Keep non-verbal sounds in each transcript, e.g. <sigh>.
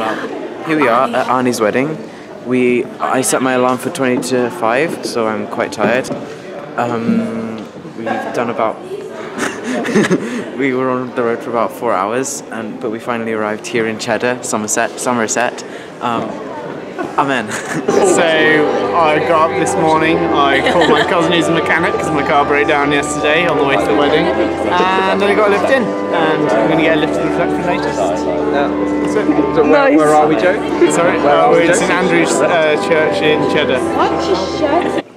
Well, here we are at Arne's wedding. We I set my alarm for 20 to 5, so I'm quite tired. Um, we've done about <laughs> we were on the road for about four hours, and but we finally arrived here in Cheddar, Somerset, Somerset. Um, amen. <laughs> So I got up this morning, I called my cousin who's a mechanic because my car broke down yesterday on the way to the wedding. And then I got a lift in and I'm going to get a lift to the reception later. That's it. So where, where are we, Joe? Sorry, Where uh, are we, we're in St Andrew's uh, Church in Cheddar. I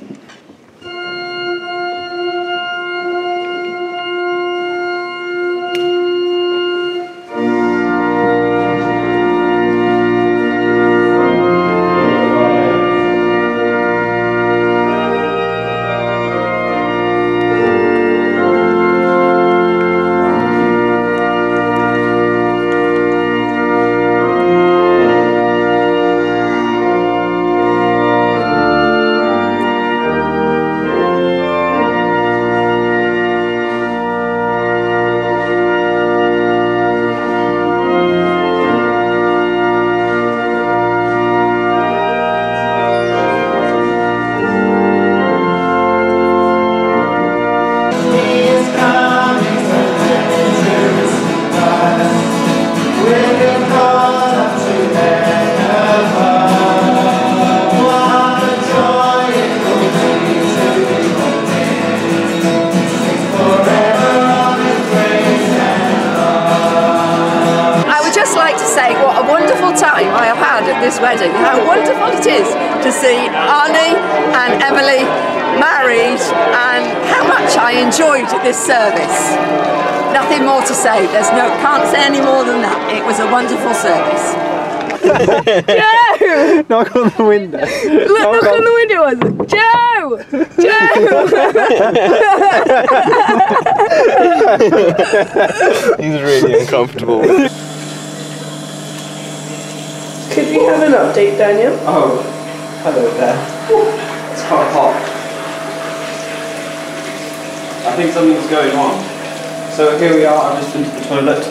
I enjoyed this service. Nothing more to say. There's no can't say any more than that. It was a wonderful service. <laughs> Joe! Knock on the window. Look, knock on the window. Was Joe! Joe! <laughs> He's really uncomfortable. Could we have an update, Daniel? Oh, hello there. It's quite hot. I think something's going on. So here we are, I've just been to the toilet,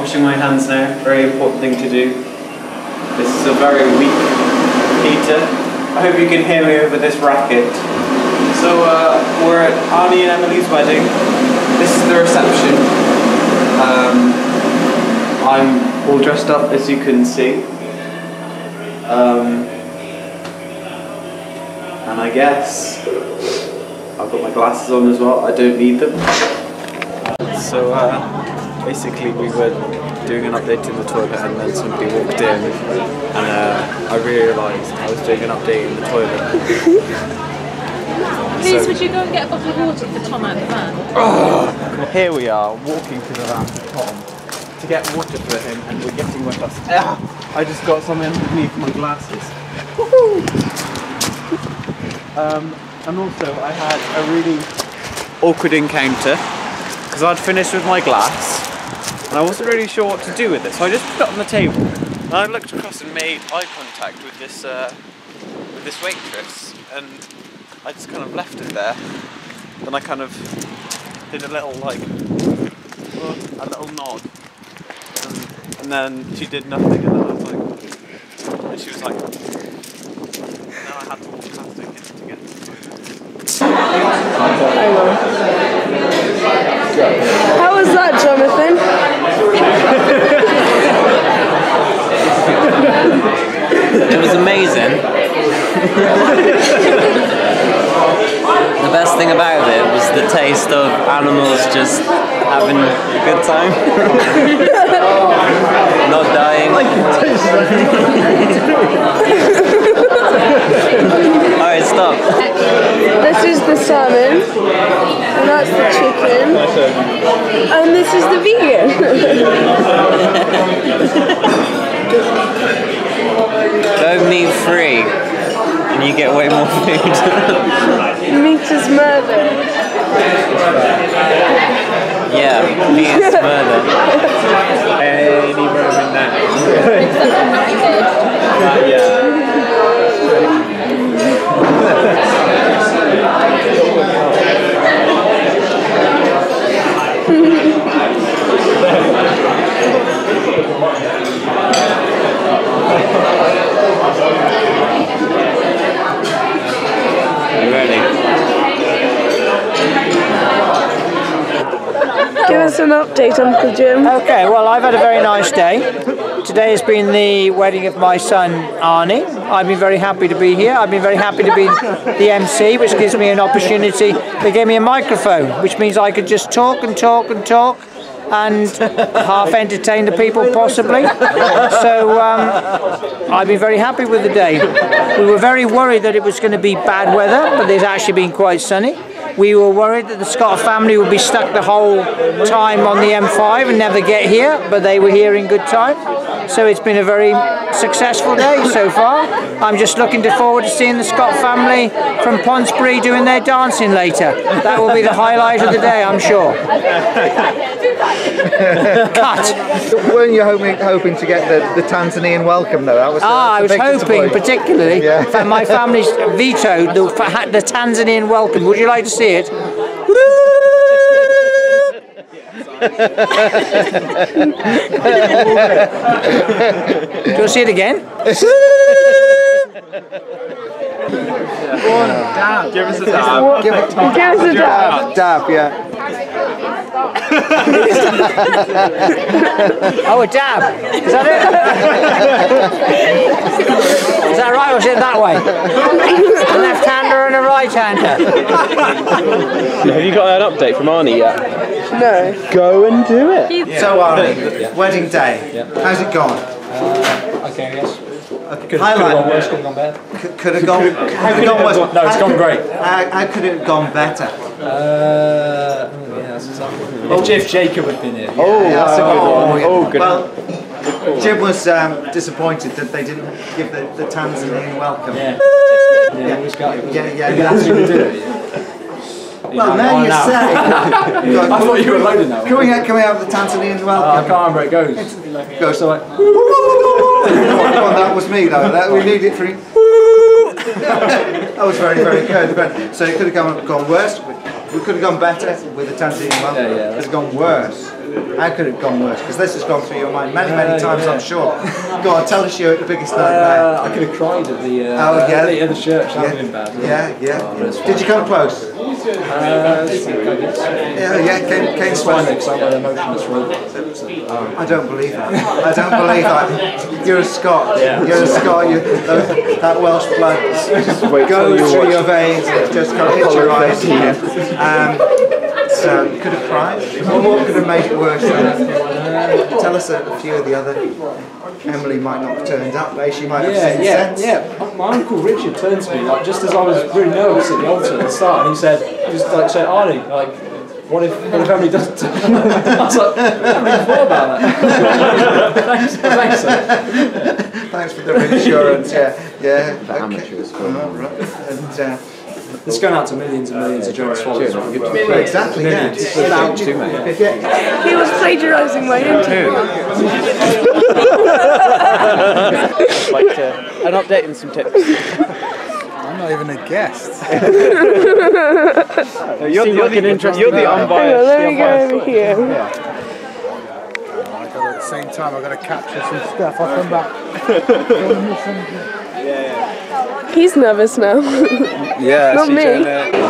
washing my hands now, very important thing to do. This is a very weak heater. I hope you can hear me over this racket. So uh, we're at Arne and Emily's wedding. This is the reception. Um, I'm all dressed up as you can see. Um, and I guess I've got my glasses on as well. I don't need them. So uh, basically, we were doing an update in the toilet, and then somebody walked in, and uh, I realised I was doing an update in the toilet. <laughs> Please, So- would you go and get a bottle of water for Tom out of the van? Here we are, walking to the van for Tom to get water for him, and we're getting wet us. Ah, I just got something underneath my glasses. Um, and also, I had a really awkward encounter because I'd finished with my glass and I wasn't really sure what to do with it, so I just put it on the table. And I looked across and made eye contact with this uh, with this waitress, and I just kind of left it there. Then I kind of did a little like a little nod, and, and then she did nothing, and then I was like, and she was like, now I had to walk past again to get to the toilet. How was that, Jonathan? It was amazing. the best thing about it was the taste of animals just having a good time. <laughs> Not dying. <laughs> Alright, stop. This is the salmon, and that's the chicken, and this is the vegan. <laughs> Go meat free. And you get way more food. <laughs> Meat is murder. yeah, meat is <laughs> murder. Any moment now. Uh, <laughs> yeah. Update, Uncle Jim. Okay, well, I've had a very nice day. Today has been the wedding of my son Arne. I've been very happy to be here. I've been very happy to be the MC, which gives me an opportunity. They gave me a microphone, which means I could just talk and talk and talk and half entertain the people possibly. So um, I've been very happy with the day. We were very worried that it was going to be bad weather, but it's actually been quite sunny. We were worried that the Scott family would be stuck the whole time on the M5 and never get here, but they were here in good time. So it's been a very successful day so far. I'm just looking to forward to seeing the Scott family from Ponsbury doing their dancing later. That will be the highlight of the day, I'm sure. <laughs> Cut. Weren't you hoping, hoping to get the, the Tanzanian welcome though? That was Ah, I was that's a big hoping, particularly, Yeah. that my family's vetoed the, the Tanzanian welcome. Would you like to see it? Do you want to see it again? Give us a dab. Give Give us a dab. dab, yeah. <laughs> Oh, a dab. Is that it? Is that right, or is it that way? A left-hander and a right-hander. Have you got an update from Arne yet? No. Go and do it. So Arne, wedding day. How's it gone? Okay, yes. Could Highlight. worse, could have gone better. Could, could have gone. Could have gone worse. No, it's How gone great. How, how could it have gone better? Uh, yeah, that's a tough one. If Jeff Jacob had been here. Oh, that's a good one. Oh, good. Well, Jim was um, disappointed that they didn't give the, the Tanzanian welcome. Yeah. Yeah, it was gutted. wasn't Yeah, yeah, He yeah. asked me to do. Well, now you say. <laughs> I thought you were loaded now. Can we, can we have the Tanzanian welcome? I can't remember how it goes. Go. So like, Come on, <laughs> that was me though. That, we need it for. <laughs> that was very, very good. So it could have gone, gone worse. We could have gone better with the Tanzanian one. Yeah, yeah. It's gone worse. How could it have gone worse? Because this has gone through your mind many, many Uh, times, yeah. I'm sure. Go on, tell us your biggest uh. I could have cried at the, uh, Oh, yeah. at the, at the church. That would have Yeah, been bad. yeah, Oh, yeah. but it's Did you come close? Uh, Yeah, yeah, came, came It's fine close. because I'm an emotionless. I don't believe that. I don't believe that. You're a Scot. You're a Scot. You, that, that Welsh blood goes through your veins. It just kind of hits your eyes. <laughs> Um, so you could have cried. What, what could have made it worse? Then? Tell us a, a few of the other. Emily might not have turned up, but she might have Yeah, yeah, sense. yeah. My uncle Richard turned to me like just as I was really nervous at the altar at the start, and he said, he was like saying, Arne, like, what if what if Emily doesn't? turn? <laughs> I was like, I haven't even thought about that. <laughs> thanks, thanks. Sir. Thanks for the reassurance. Yeah, <laughs> yeah. The amateurs. Oh, right. And, uh, It's going out to millions and millions of German swallows. exactly. Yeah. Millions. Yeah. He was plagiarising my interview. like to, an update and some tips. I'm not even a guest. <laughs> you're, you're, the, you're the Hang on, unbiased. let me go over here. I oh got at the same time. I've got to capture some stuff. I'll come back. <laughs> He's nervous now. Yeah, Not me.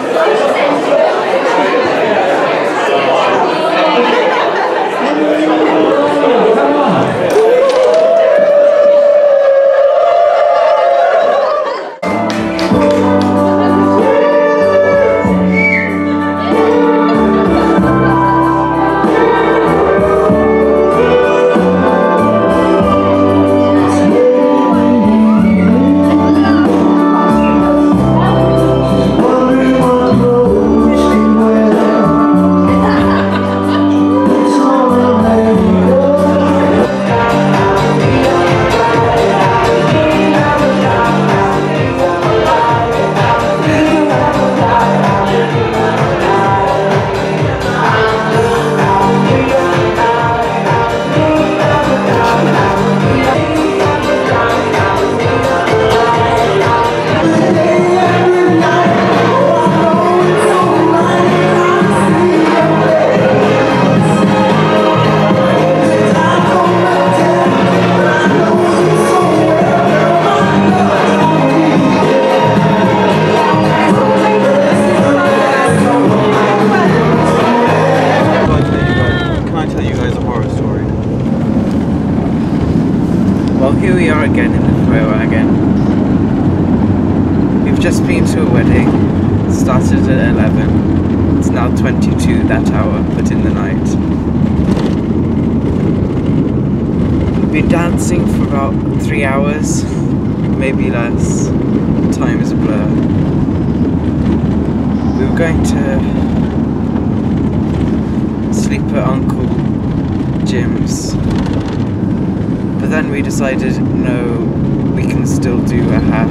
Here we are again in the wagon. We've just been to a wedding. Started at 11. It's now 22 that hour, but in the night. We've been dancing for about three hours, maybe less. Time is a blur. We were going to sleep at Uncle Jim's. But then we decided, no, we can still do a half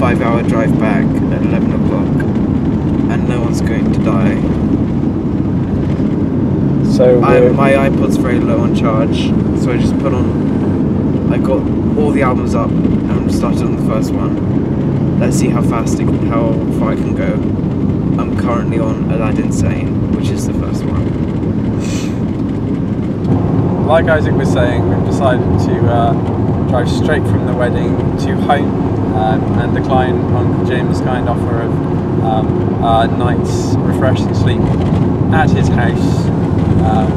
five hour drive back at 11 o'clock and no one's going to die. So I, my iPod's very low on charge, so I just put on. I got all the albums up and started on the first one. Let's see how fast, it, how far I can go. I'm currently on Aladdin Sane, which is the first one. Like Isaac was saying, we've decided to uh, drive straight from the wedding to home um, and decline Uncle Jim's kind offer of um, a night's refreshing sleep at his house um,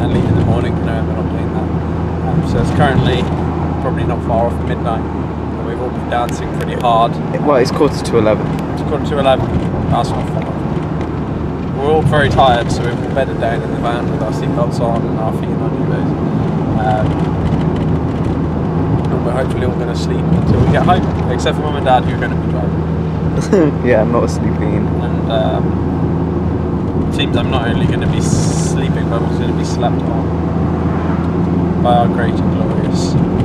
and leave in the morning. No, we're not doing that. Um, so it's currently probably not far off midnight. And we've all been dancing pretty hard. Well, it's quarter to 11. It's quarter to 11. That's not far. We're all very tired, so we've bedded down in the van with our seatbelts on and our feet in our duvets. Um, and we're hopefully all going to sleep until we get home, except for mum and dad who are going to be driving. <laughs> yeah, I'm not sleeping. And um, it seems I'm not only going to be sleeping, but I'm also going to be slept on by our great and glorious